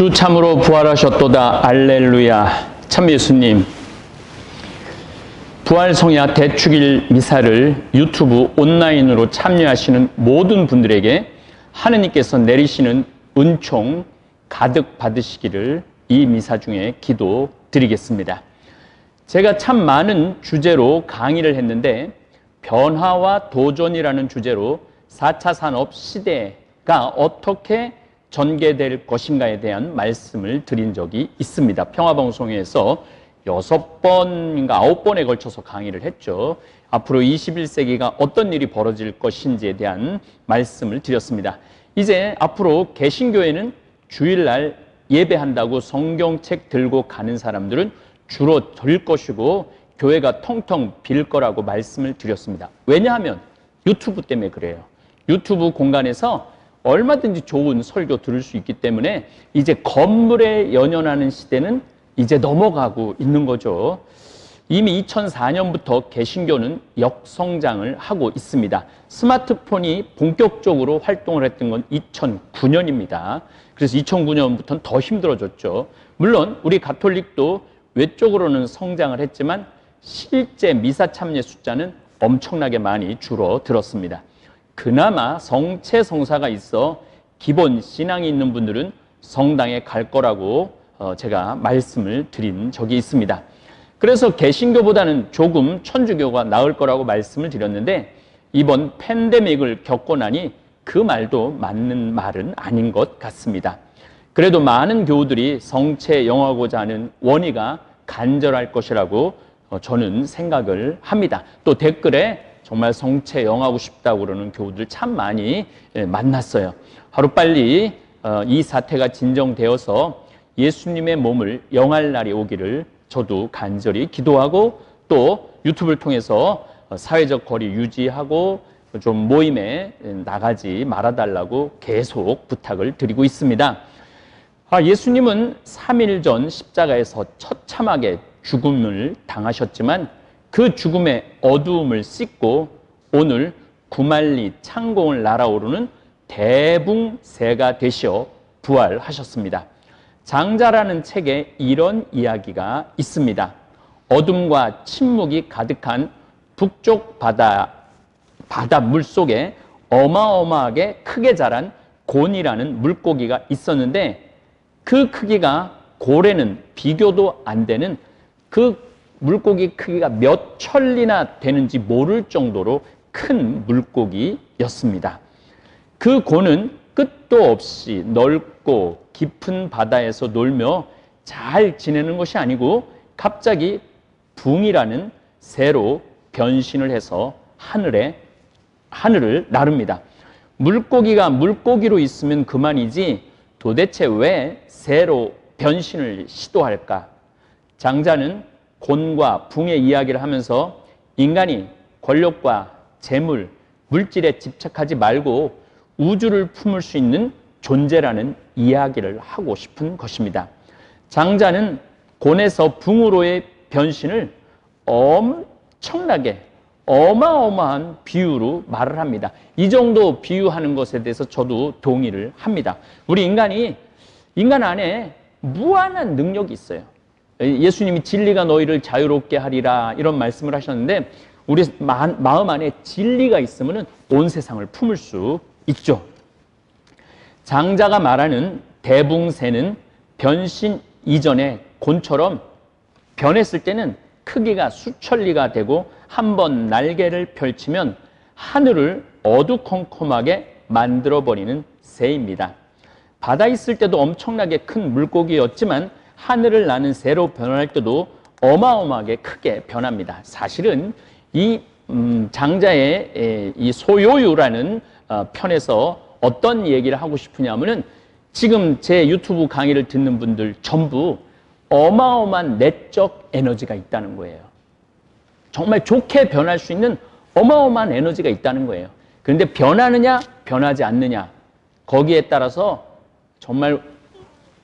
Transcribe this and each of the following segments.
주 참으로 부활하셨도다. 알렐루야. 참 예수님. 부활성야 대축일 미사를 유튜브 온라인으로 참여하시는 모든 분들에게 하느님께서 내리시는 은총 가득 받으시기를 이 미사 중에 기도 드리겠습니다. 제가 참 많은 주제로 강의를 했는데 변화와 도전이라는 주제로 4차 산업 시대가 어떻게 전개될 것인가에 대한 말씀을 드린 적이 있습니다. 평화방송에서 여섯 번인가 아홉 번에 걸쳐서 강의를 했죠. 앞으로 21세기가 어떤 일이 벌어질 것인지에 대한 말씀을 드렸습니다. 이제 앞으로 개신교회는 주일날 예배한다고 성경책 들고 가는 사람들은 줄어들 것이고 교회가 텅텅 빌 거라고 말씀을 드렸습니다. 왜냐하면 유튜브 때문에 그래요. 유튜브 공간에서 얼마든지 좋은 설교 들을 수 있기 때문에 이제 건물에 연연하는 시대는 이제 넘어가고 있는 거죠. 이미 2004년부터 개신교는 역성장을 하고 있습니다. 스마트폰이 본격적으로 활동을 했던 건 2009년입니다. 그래서 2009년부터는 더 힘들어졌죠. 물론 우리 가톨릭도 외적으로는 성장을 했지만 실제 미사 참여 숫자는 엄청나게 많이 줄어들었습니다. 그나마 성체 성사가 있어 기본 신앙이 있는 분들은 성당에 갈 거라고 어, 제가 말씀을 드린 적이 있습니다. 그래서 개신교보다는 조금 천주교가 나을 거라고 말씀을 드렸는데 이번 팬데믹을 겪고 나니 그 말도 맞는 말은 아닌 것 같습니다. 그래도 많은 교우들이 성체 영하고자 하는 원의가 간절할 것이라고 어, 저는 생각을 합니다. 또 댓글에 정말 성체 영하고 싶다고 그러는 교우들 참 많이 예, 만났어요. 하루빨리 어, 이 사태가 진정되어서 예수님의 몸을 영할 날이 오기를 저도 간절히 기도하고 또 유튜브를 통해서 어, 사회적 거리 유지하고 좀 모임에 나가지 말아달라고 계속 부탁을 드리고 있습니다. 아, 예수님은 3일 전 십자가에서 처참하게 죽음을 당하셨지만 그 죽음의 어두움을 씻고 오늘 구말리 창공을 날아오르는 대붕새가 되시어 부활하셨습니다. 장자라는 책에 이런 이야기가 있습니다. 어둠과 침묵이 가득한 북쪽 바다, 바다 물 속에 어마어마하게 크게 자란 곤이라는 물고기가 있었는데 그 크기가 고래는 비교도 안 되는 그 물고기 크기가 몇 천리나 되는지 모를 정도로 큰 물고기였습니다. 그 고는 끝도 없이 넓고 깊은 바다에서 놀며 잘 지내는 것이 아니고 갑자기 붕이라는 새로 변신을 해서 하늘에 하늘을 나릅니다. 물고기가 물고기로 있으면 그만이지 도대체 왜 새로 변신을 시도할까? 장자는 곤과 붕의 이야기를 하면서 인간이 권력과 재물, 물질에 집착하지 말고 우주를 품을 수 있는 존재라는 이야기를 하고 싶은 것입니다. 장자는 곤에서 붕으로의 변신을 엄청나게 어마어마한 비유로 말을 합니다. 이 정도 비유하는 것에 대해서 저도 동의를 합니다. 우리 인간이 인간 안에 무한한 능력이 있어요. 예수님이 진리가 너희를 자유롭게 하리라 이런 말씀을 하셨는데 우리 마음 안에 진리가 있으면 온 세상을 품을 수 있죠. 장자가 말하는 대붕새는 변신 이전에 곤처럼 변했을 때는 크기가 수천리가 되고 한 번 날개를 펼치면 하늘을 어두컴컴하게 만들어버리는 새입니다. 바다에 있을 때도 엄청나게 큰 물고기였지만 하늘을 나는 새로 변할 때도 어마어마하게 크게 변합니다. 사실은 이 음, 장자의 이 소요유라는 어, 편에서 어떤 얘기를 하고 싶으냐면은 지금 제 유튜브 강의를 듣는 분들 전부 어마어마한 내적 에너지가 있다는 거예요. 정말 좋게 변할 수 있는 어마어마한 에너지가 있다는 거예요. 그런데 변하느냐, 변하지 않느냐, 거기에 따라서 정말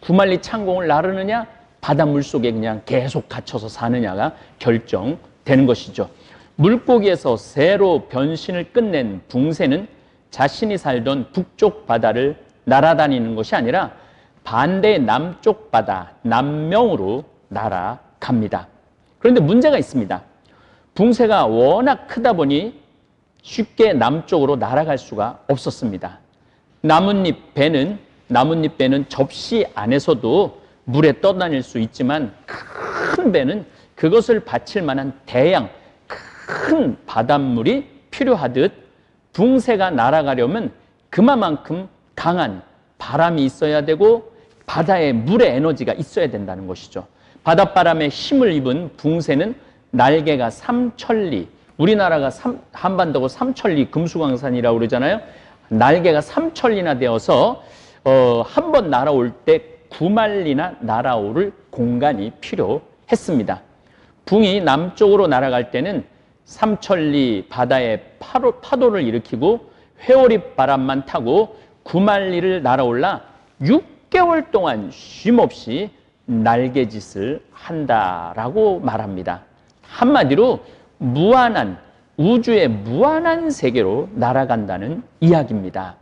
구말리 창공을 나르느냐 바닷물 속에 그냥 계속 갇혀서 사느냐가 결정되는 것이죠. 물고기에서 새로 변신을 끝낸 붕새는 자신이 살던 북쪽 바다를 날아다니는 것이 아니라 반대 남쪽 바다 남명으로 날아갑니다. 그런데 문제가 있습니다. 붕새가 워낙 크다 보니 쉽게 남쪽으로 날아갈 수가 없었습니다. 나뭇잎 배는 나뭇잎 배는 접시 안에서도 물에 떠다닐 수 있지만 큰 배는 그것을 받칠 만한 대양 큰 바닷물이 필요하듯 붕새가 날아가려면 그만큼 강한 바람이 있어야 되고 바다에 물의 에너지가 있어야 된다는 것이죠. 바닷바람에 힘을 입은 붕새는 날개가 삼천리, 우리나라가 삼, 한반도고 삼천리 금수강산이라고 그러잖아요. 날개가 삼천리나 되어서 어, 한 번 날아올 때 구만리나 날아오를 공간이 필요했습니다. 붕이 남쪽으로 날아갈 때는 삼천리 바다에 파도, 파도를 일으키고 회오리 바람만 타고 구만리를 날아올라 6개월 동안 쉼없이 날개짓을 한다라고 말합니다. 한마디로 무한한 우주의 무한한 세계로 날아간다는 이야기입니다.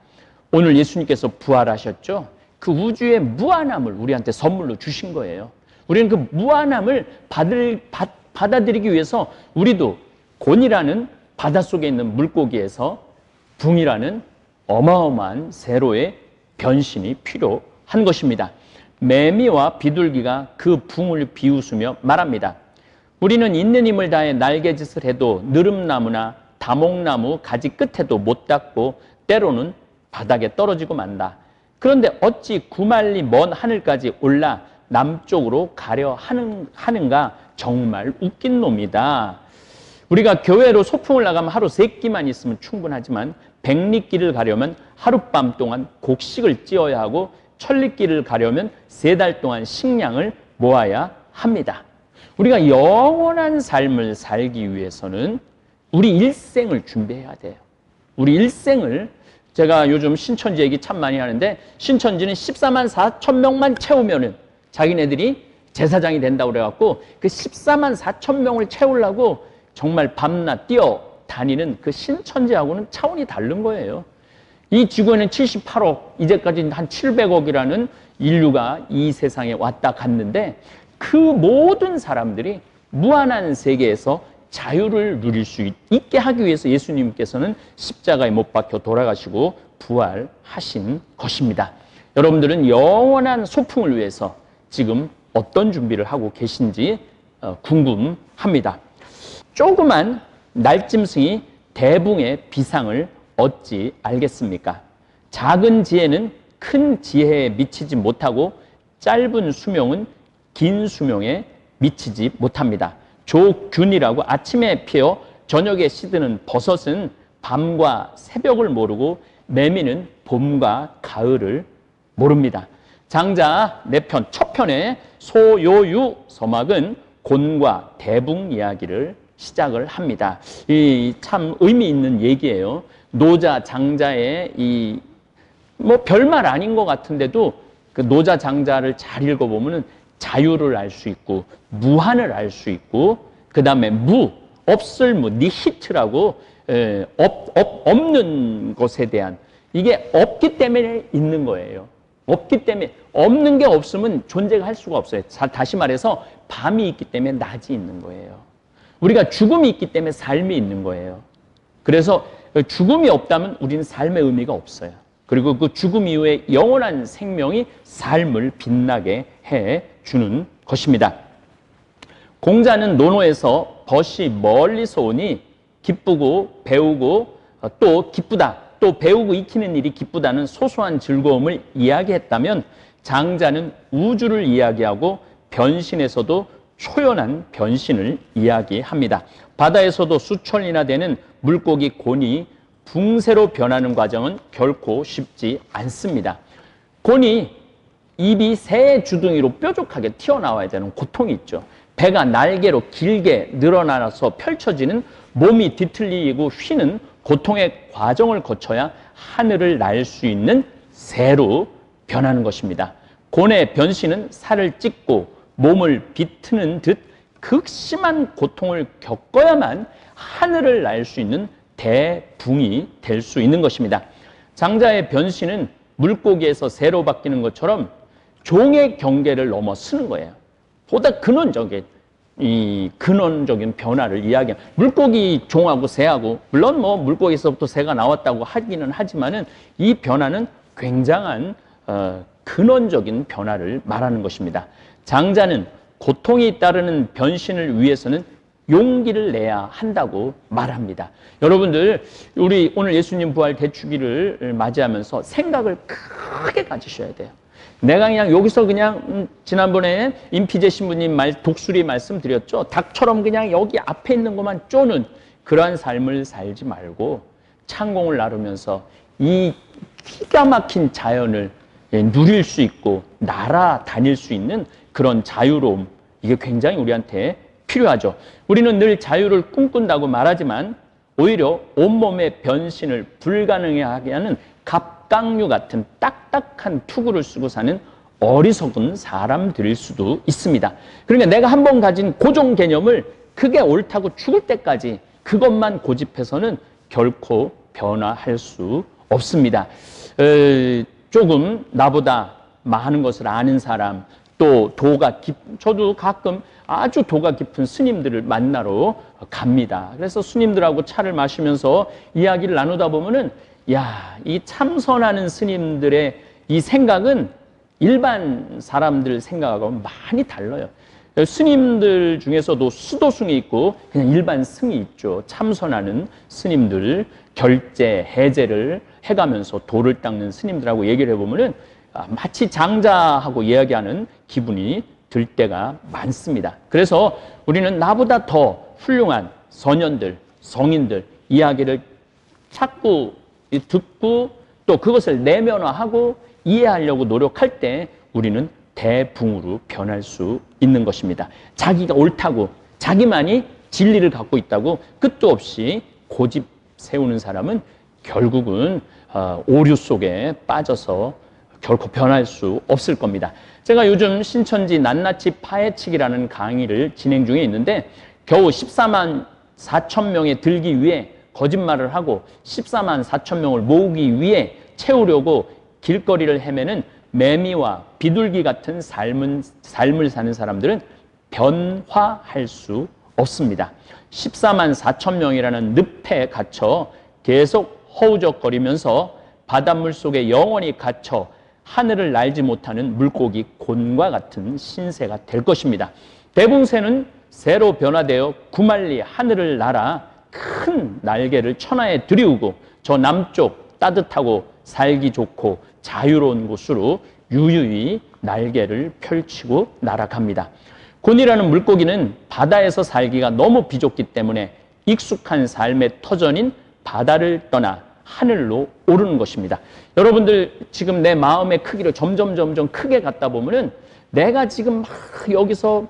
오늘 예수님께서 부활하셨죠? 그 우주의 무한함을 우리한테 선물로 주신 거예요. 우리는 그 무한함을 받을, 받, 받아들이기 위해서 우리도 곤이라는 바닷속에 있는 물고기에서 붕이라는 어마어마한 세로의 변신이 필요한 것입니다. 매미와 비둘기가 그 붕을 비웃으며 말합니다. 우리는 있는 힘을 다해 날개짓을 해도 느릅나무나 다목나무 가지 끝에도 못 닿고 때로는 바닥에 떨어지고 만다. 그런데 어찌 구말리 먼 하늘까지 올라 남쪽으로 가려 하는, 하는가 정말 웃긴 놈이다. 우리가 교회로 소풍을 나가면 하루 세 끼만 있으면 충분하지만 백리길을 가려면 하룻밤 동안 곡식을 찌어야 하고 천리길을 가려면 세 달 동안 식량을 모아야 합니다. 우리가 영원한 삶을 살기 위해서는 우리 일생을 준비해야 돼요. 우리 일생을 제가 요즘 신천지 얘기 참 많이 하는데 신천지는 14만 4천 명만 채우면은 자기네들이 제사장이 된다고 그래갖고 그 14만 4천 명을 채우려고 정말 밤낮 뛰어 다니는 그 신천지하고는 차원이 다른 거예요. 이 지구에는 78억, 이제까지 한 700억이라는 인류가 이 세상에 왔다 갔는데 그 모든 사람들이 무한한 세계에서 자유를 누릴 수 있게 하기 위해서 예수님께서는 십자가에 못 박혀 돌아가시고 부활하신 것입니다. 여러분들은 영원한 소풍을 위해서 지금 어떤 준비를 하고 계신지 어, 궁금합니다. 조그만 날짐승이 대붕의 비상을 어찌 알겠습니까? 작은 지혜는 큰 지혜에 미치지 못하고 짧은 수명은 긴 수명에 미치지 못합니다. 조균이라고 아침에 피어 저녁에 시드는 버섯은 밤과 새벽을 모르고 매미는 봄과 가을을 모릅니다. 장자 내편 첫 편의 소요유 서막은 곤과 대붕 이야기를 시작을 합니다. 이 참 의미 있는 얘기예요. 노자 장자의 이 뭐 별말 아닌 것 같은데도 그 노자 장자를 잘 읽어보면은 자유를 알 수 있고 무한을 알 수 있고 그 다음에 무 없을 무 니히트라고 에, 없, 없, 없는 것에 대한 이게 없기 때문에 있는 거예요. 없기 때문에 없는 게 없으면 존재가 할 수가 없어요. 다시 말해서 밤이 있기 때문에 낮이 있는 거예요. 우리가 죽음이 있기 때문에 삶이 있는 거예요. 그래서 죽음이 없다면 우리는 삶의 의미가 없어요. 그리고 그 죽음 이후에 영원한 생명이 삶을 빛나게 해 주는 것입니다. 공자는 논어에서 벗이 멀리서 오니 기쁘고 배우고 또 기쁘다. 또 배우고 익히는 일이 기쁘다는 소소한 즐거움을 이야기했다면 장자는 우주를 이야기하고 변신에서도 초연한 변신을 이야기합니다. 바다에서도 수천이나 되는 물고기 곤이 붕새로 변하는 과정은 결코 쉽지 않습니다. 곤이 입이 새 주둥이로 뾰족하게 튀어나와야 되는 고통이 있죠. 배가 날개로 길게 늘어나서 펼쳐지는 몸이 뒤틀리고 휘는 고통의 과정을 거쳐야 하늘을 날 수 있는 새로 변하는 것입니다. 곤의 변신은 살을 찢고 몸을 비트는 듯 극심한 고통을 겪어야만 하늘을 날 수 있는 대붕이 될 수 있는 것입니다. 장자의 변신은 물고기에서 새로 바뀌는 것처럼 종의 경계를 넘어서는 거예요. 보다 근원적인 이 근원적인 변화를 이야기한 물고기 종하고 새하고 물론 뭐 물고기에서부터 새가 나왔다고 하기는 하지만은 이 변화는 굉장한 어, 근원적인 변화를 말하는 것입니다. 장자는 고통이 따르는 변신을 위해서는 용기를 내야 한다고 말합니다. 여러분들, 우리 오늘 예수님 부활 대축일을 맞이하면서 생각을 크게 가지셔야 돼요. 내가 그냥 여기서 그냥 음, 지난번에 임피제 신부님 말 독수리 말씀드렸죠. 닭처럼 그냥 여기 앞에 있는 것만 쪼는 그러한 삶을 살지 말고 창공을 나르면서 이 기가 막힌 자연을 예, 누릴 수 있고 날아다닐 수 있는 그런 자유로움 이게 굉장히 우리한테 필요하죠. 우리는 늘 자유를 꿈꾼다고 말하지만 오히려 온몸의 변신을 불가능하게 하는 갑각류 같은 딱딱한 투구를 쓰고 사는 어리석은 사람들일 수도 있습니다. 그러니까 내가 한 번 가진 고정 개념을 그게 옳다고 죽을 때까지 그것만 고집해서는 결코 변화할 수 없습니다. 에, 조금 나보다 많은 것을 아는 사람, 또 도가 깊, 저도 가끔 아주 도가 깊은 스님들을 만나러 갑니다. 그래서 스님들하고 차를 마시면서 이야기를 나누다 보면은 야, 이 참선하는 스님들의 이 생각은 일반 사람들 생각하고 많이 달라요. 스님들 중에서도 수도승이 있고 그냥 일반 승이 있죠. 참선하는 스님들 결제, 해제를 해가면서 돌을 닦는 스님들하고 얘기를 해보면은 아, 마치 장자하고 이야기하는 기분이 들 때가 많습니다. 그래서 우리는 나보다 더 훌륭한 선현들, 성인들 이야기를 자꾸 듣고 또 그것을 내면화하고 이해하려고 노력할 때 우리는 대붕으로 변할 수 있는 것입니다. 자기가 옳다고 자기만이 진리를 갖고 있다고 끝도 없이 고집 세우는 사람은 결국은 어, 오류 속에 빠져서 결코 변할 수 없을 겁니다. 제가 요즘 신천지 낱낱이 파헤치기라는 강의를 진행 중에 있는데 겨우 14만 4천 명에 들기 위해 거짓말을 하고 14만 4천 명을 모으기 위해 채우려고 길거리를 헤매는 매미와 비둘기 같은 삶은, 삶을 사는 사람들은 변화할 수 없습니다. 14만 4천 명이라는 늪에 갇혀 계속 허우적거리면서 바닷물 속에 영원히 갇혀 하늘을 날지 못하는 물고기 곤과 같은 신세가 될 것입니다. 대붕새는 새로 변화되어 구말리 하늘을 날아 큰 날개를 천하에 들이우고 저 남쪽 따뜻하고 살기 좋고 자유로운 곳으로 유유히 날개를 펼치고 날아갑니다. 곤이라는 물고기는 바다에서 살기가 너무 비좁기 때문에 익숙한 삶의 터전인 바다를 떠나 하늘로 오르는 것입니다. 여러분들 지금 내 마음의 크기를 점점 점점 크게 갖다 보면은 내가 지금 막 여기서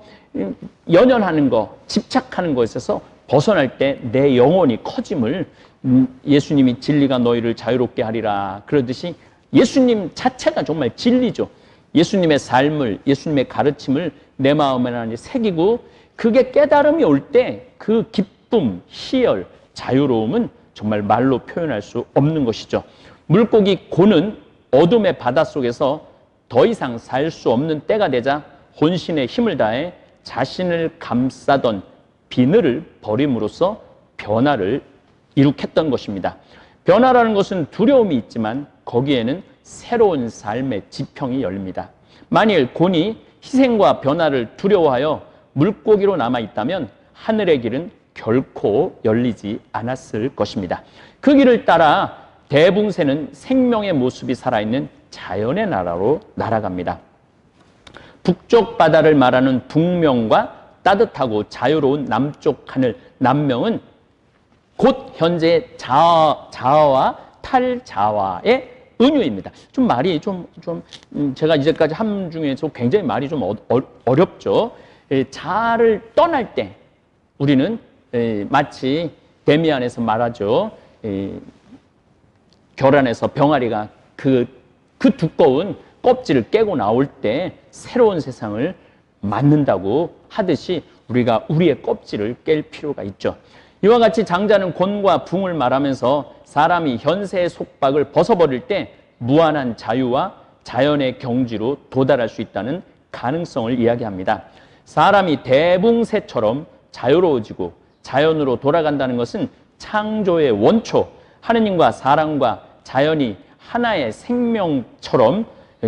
연연하는 거, 집착하는 것에서 벗어날 때 내 영혼이 커짐을 음, 예수님이 진리가 너희를 자유롭게 하리라 그러듯이 예수님 자체가 정말 진리죠. 예수님의 삶을, 예수님의 가르침을 내 마음에 새기고 그게 깨달음이 올 때 그 기쁨, 희열, 자유로움은 정말 말로 표현할 수 없는 것이죠. 물고기 고는 어둠의 바닷속에서 더 이상 살 수 없는 때가 되자 혼신의 힘을 다해 자신을 감싸던 비늘을 버림으로써 변화를 이룩했던 것입니다. 변화라는 것은 두려움이 있지만 거기에는 새로운 삶의 지평이 열립니다. 만일 곤이 희생과 변화를 두려워하여 물고기로 남아 있다면 하늘의 길은 결코 열리지 않았을 것입니다. 그 길을 따라 대붕새는 생명의 모습이 살아있는 자연의 나라로 날아갑니다. 북쪽 바다를 말하는 북명과 따뜻하고 자유로운 남쪽 하늘 남명은 곧 현재 자아, 자아와 탈자아의 은유입니다. 좀 말이 좀, 좀, 음, 제가 이제까지 한 중에서 굉장히 말이 좀 어, 어 렵죠 자아를 떠날 때 우리는 마치 데미안에서 말하죠. 결안에서 병아리가 그, 그 두꺼운 껍질을 깨고 나올 때 새로운 세상을 맞는다고 하듯이 우리가 우리의 껍질을 깰 필요가 있죠. 이와 같이 장자는 곤과 붕을 말하면서 사람이 현세의 속박을 벗어버릴 때 무한한 자유와 자연의 경지로 도달할 수 있다는 가능성을 이야기합니다. 사람이 대붕새처럼 자유로워지고 자연으로 돌아간다는 것은 창조의 원초, 하느님과 사람과 자연이 하나의 생명처럼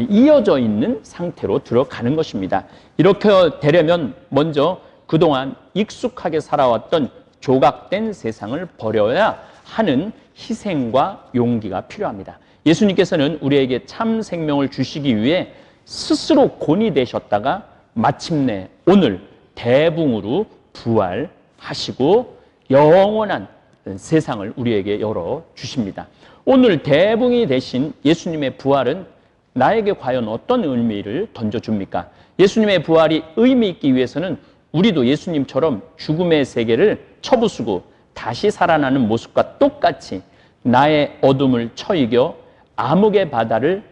이어져 있는 상태로 들어가는 것입니다. 이렇게 되려면 먼저 그동안 익숙하게 살아왔던 조각된 세상을 버려야 하는 희생과 용기가 필요합니다. 예수님께서는 우리에게 참 생명을 주시기 위해 스스로 곤이 되셨다가 마침내 오늘 대붕으로 부활 하시고 영원한 세상을 우리에게 열어 주십니다. 오늘 대붕이 되신 예수님의 부활은 나에게 과연 어떤 의미를 던져줍니까? 예수님의 부활이 의미 있기 위해서는 우리도 예수님처럼 죽음의 세계를 쳐부수고 다시 살아나는 모습과 똑같이 나의 어둠을 쳐이겨 암흑의 바다를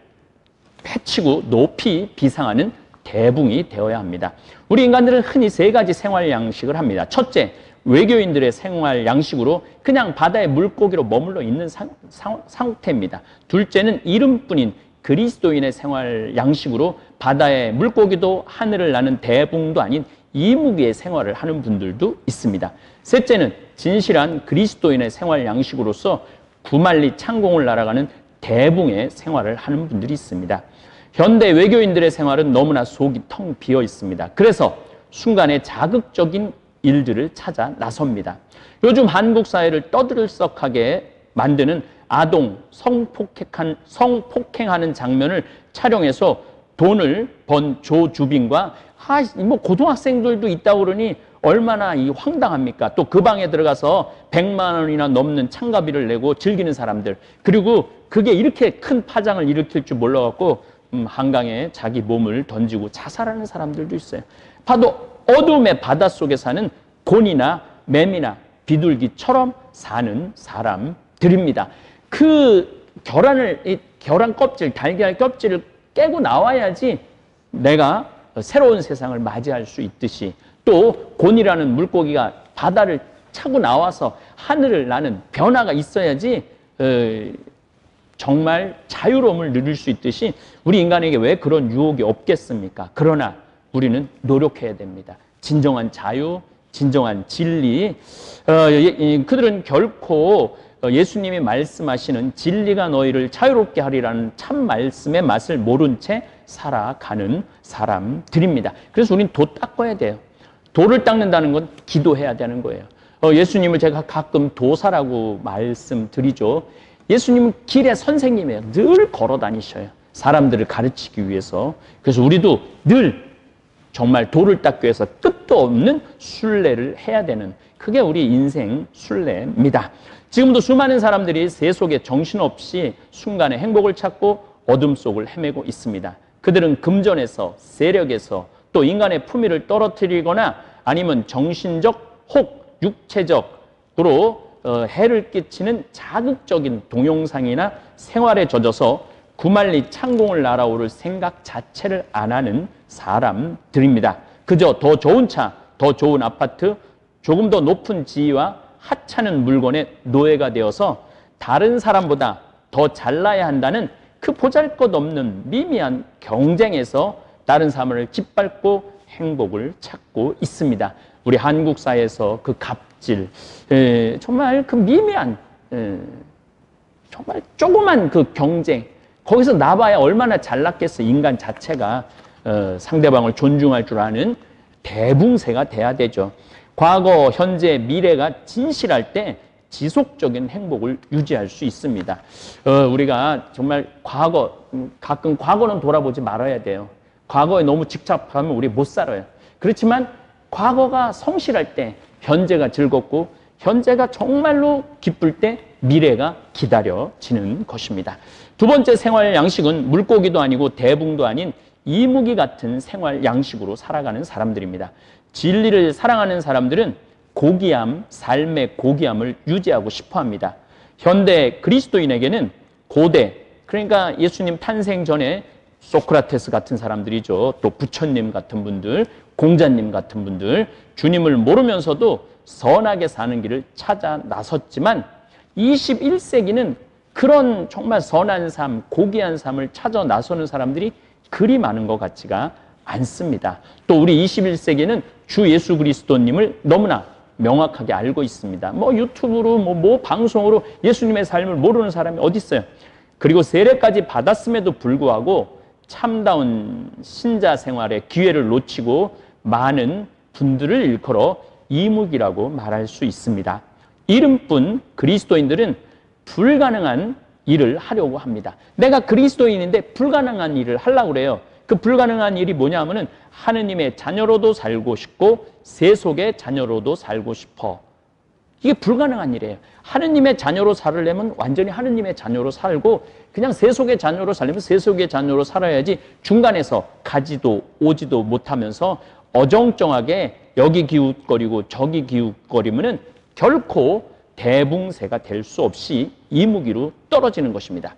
패치고 높이 비상하는 대붕이 되어야 합니다. 우리 인간들은 흔히 세 가지 생활 양식을 합니다. 첫째, 외교인들의 생활 양식으로 그냥 바다의 물고기로 머물러 있는 상, 상, 상태입니다. 둘째는 이름뿐인 그리스도인의 생활 양식으로 바다의 물고기도 하늘을 나는 대붕도 아닌 이무기의 생활을 하는 분들도 있습니다. 셋째는 진실한 그리스도인의 생활 양식으로서 구만리 창공을 날아가는 대붕의 생활을 하는 분들이 있습니다. 현대 외교인들의 생활은 너무나 속이 텅 비어 있습니다. 그래서 순간에 자극적인 일들을 찾아 나섭니다. 요즘 한국 사회를 떠들썩하게 만드는 아동 성폭행한, 성폭행하는 장면을 촬영해서 돈을 번 조주빈과 아, 뭐 고등학생들도 있다고 그러니 얼마나 이 황당합니까? 또 그 방에 들어가서 100만 원이나 넘는 참가비를 내고 즐기는 사람들. 그리고 그게 이렇게 큰 파장을 일으킬 줄 몰라갖고 음, 한강에 자기 몸을 던지고 자살하는 사람들도 있어요. 파도 어둠의 바닷속에 사는 곤이나 매미나 비둘기처럼 사는 사람들입니다. 그 결란을 이 결란 껍질, 달걀 껍질을 깨고 나와야지 내가 새로운 세상을 맞이할 수 있듯이 또 곤이라는 물고기가 바다를 차고 나와서 하늘을 나는 변화가 있어야지 어, 정말 자유로움을 누릴 수 있듯이 우리 인간에게 왜 그런 유혹이 없겠습니까? 그러나 우리는 노력해야 됩니다. 진정한 자유, 진정한 진리. 어, 그들은 결코 예수님이 말씀하시는 진리가 너희를 자유롭게 하리라는 참 말씀의 맛을 모른 채 살아가는 사람들입니다. 그래서 우리는 도 닦아야 돼요. 도를 닦는다는 건 기도해야 되는 거예요. 어, 예수님을 제가 가끔 도사라고 말씀드리죠. 예수님은 길의 선생님이에요. 늘 걸어 다니셔요. 사람들을 가르치기 위해서. 그래서 우리도 늘 정말 도를 닦기 위해서 끝도 없는 순례를 해야 되는 그게 우리 인생 순례입니다. 지금도 수많은 사람들이 세 속에 정신없이 순간의 행복을 찾고 어둠 속을 헤매고 있습니다. 그들은 금전에서 세력에서 또 인간의 품위를 떨어뜨리거나 아니면 정신적 혹 육체적으로 어, 해를 끼치는 자극적인 동영상이나 생활에 젖어서 구말리 창공을 날아오를 생각 자체를 안 하는 사람들입니다. 그저 더 좋은 차, 더 좋은 아파트, 조금 더 높은 지위와 하찮은 물건의 노예가 되어서 다른 사람보다 더 잘나야 한다는 그 보잘 것 없는 미미한 경쟁에서 다른 사람을 짓밟고 행복을 찾고 있습니다. 우리 한국 사회에서 그 갑 질, 에, 정말 그 미미한, 에, 정말 조그만 그 경쟁, 거기서 나봐야 얼마나 잘났겠어, 인간 자체가. 어, 상대방을 존중할 줄 아는 대붕세가 돼야 되죠. 과거, 현재, 미래가 진실할 때 지속적인 행복을 유지할 수 있습니다. 어, 우리가 정말 과거, 음, 가끔 과거는 돌아보지 말아야 돼요. 과거에 너무 집착하면 우리 못 살아요. 그렇지만 과거가 성실할 때 현재가 즐겁고 현재가 정말로 기쁠 때 미래가 기다려지는 것입니다. 두 번째 생활 양식은 물고기도 아니고 대붕도 아닌 이무기 같은 생활 양식으로 살아가는 사람들입니다. 진리를 사랑하는 사람들은 고귀함, 삶의 고귀함을 유지하고 싶어 합니다. 현대 그리스도인에게는 고대, 그러니까 예수님 탄생 전에 소크라테스 같은 사람들이죠. 또 부처님 같은 분들, 공자님 같은 분들, 주님을 모르면서도 선하게 사는 길을 찾아 나섰지만 21세기는 그런 정말 선한 삶, 고귀한 삶을 찾아 나서는 사람들이 그리 많은 것 같지가 않습니다. 또 우리 21세기는 주 예수 그리스도님을 너무나 명확하게 알고 있습니다. 뭐 유튜브로 뭐, 뭐 방송으로 예수님의 삶을 모르는 사람이 어디 있어요? 그리고 세례까지 받았음에도 불구하고 참다운 신자 생활의 기회를 놓치고 많은 분들을 일컬어 이묵이라고 말할 수 있습니다. 이름뿐 그리스도인들은 불가능한 일을 하려고 합니다. 내가 그리스도인인데 불가능한 일을 하려고 그래요. 그 불가능한 일이 뭐냐 하면은 하느님의 자녀로도 살고 싶고 세속의 자녀로도 살고 싶어. 이게 불가능한 일이에요. 하느님의 자녀로 살려면 완전히 하느님의 자녀로 살고 그냥 세속의 자녀로 살려면 세속의 자녀로 살아야지 중간에서 가지도 오지도 못하면서 어정쩡하게 여기 기웃거리고 저기 기웃거리면은 결코 대붕세가 될 수 없이 이무기로 떨어지는 것입니다.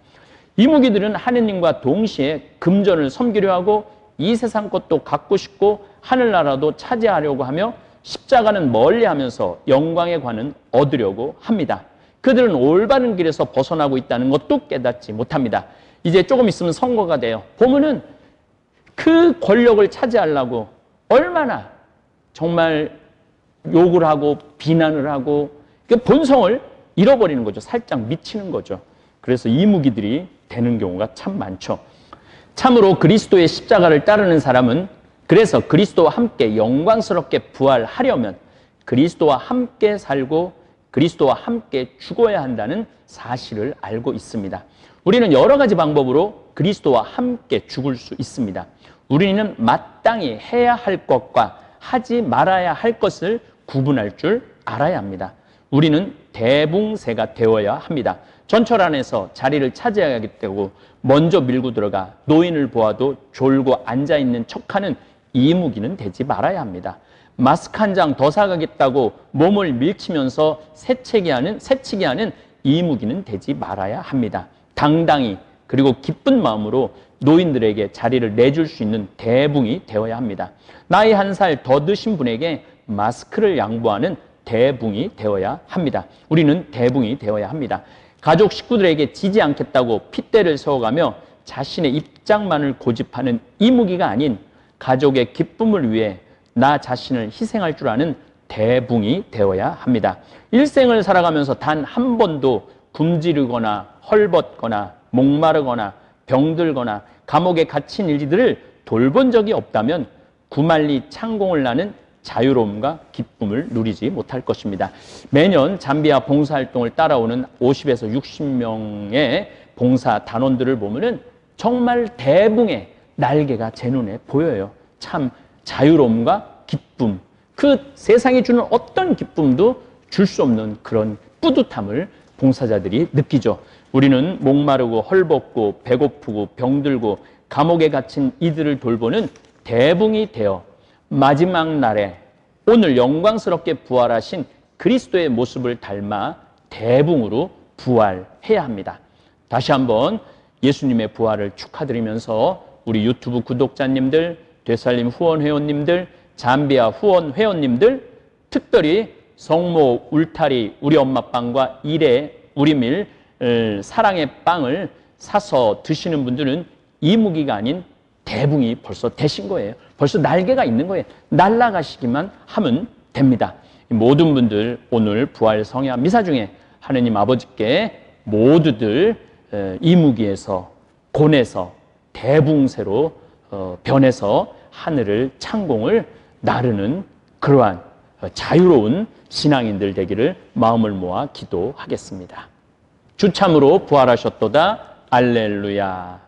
이무기들은 하느님과 동시에 금전을 섬기려 하고 이 세상 것도 갖고 싶고 하늘나라도 차지하려고 하며 십자가는 멀리 하면서 영광의 관은 얻으려고 합니다. 그들은 올바른 길에서 벗어나고 있다는 것도 깨닫지 못합니다. 이제 조금 있으면 선거가 돼요. 보면은 그 권력을 차지하려고 얼마나 정말 욕을 하고 비난을 하고 그 본성을 잃어버리는 거죠. 살짝 미치는 거죠. 그래서 이무기들이 되는 경우가 참 많죠. 참으로 그리스도의 십자가를 따르는 사람은 그래서 그리스도와 함께 영광스럽게 부활하려면 그리스도와 함께 살고 그리스도와 함께 죽어야 한다는 사실을 알고 있습니다. 우리는 여러 가지 방법으로 그리스도와 함께 죽을 수 있습니다. 우리는 마땅히 해야 할 것과 하지 말아야 할 것을 구분할 줄 알아야 합니다. 우리는 대붕세가 되어야 합니다. 전철 안에서 자리를 차지하겠다고 먼저 밀고 들어가 노인을 보아도 졸고 앉아 있는 척하는 이무기는 되지 말아야 합니다. 마스크 한 장 더 사가겠다고 몸을 밀치면서 새치기 하는 새치기 하는 이무기는 되지 말아야 합니다. 당당히 그리고 기쁜 마음으로 노인들에게 자리를 내줄 수 있는 대붕이 되어야 합니다. 나이 한 살 더 드신 분에게 마스크를 양보하는 대붕이 되어야 합니다. 우리는 대붕이 되어야 합니다. 가족 식구들에게 지지 않겠다고 핏대를 세워가며 자신의 입장만을 고집하는 이무기가 아닌 가족의 기쁨을 위해 나 자신을 희생할 줄 아는 대붕이 되어야 합니다. 일생을 살아가면서 단 한 번도 굶지르거나 헐벗거나 목마르거나 병들거나 감옥에 갇힌 일들을 돌본 적이 없다면 구말리 창공을 나는 자유로움과 기쁨을 누리지 못할 것입니다. 매년 잠비아 봉사활동을 따라오는 50에서 60명의 봉사 단원들을 보면은 정말 대붕의 날개가 제 눈에 보여요. 참 자유로움과 기쁨, 그 세상이 주는 어떤 기쁨도 줄 수 없는 그런 뿌듯함을 봉사자들이 느끼죠. 우리는 목마르고 헐벗고 배고프고 병들고 감옥에 갇힌 이들을 돌보는 대붕이 되어 마지막 날에 오늘 영광스럽게 부활하신 그리스도의 모습을 닮아 대붕으로 부활해야 합니다. 다시 한번 예수님의 부활을 축하드리면서 우리 유튜브 구독자님들, 되살림 후원 회원님들, 잠비아 후원 회원님들, 특별히 성모 울타리 우리 엄마 빵과 일의 우리밀 사랑의 빵을 사서 드시는 분들은 이무기가 아닌 대붕이 벌써 되신 거예요. 벌써 날개가 있는 거예요. 날아가시기만 하면 됩니다. 모든 분들 오늘 부활 성야 미사 중에 하느님 아버지께 모두들 이무기에서 곤에서 대붕새로 어, 변해서 하늘을 창공을 나르는 그러한 자유로운 신앙인들 되기를 마음을 모아 기도하겠습니다. 주참으로 부활하셨도다. 알렐루야.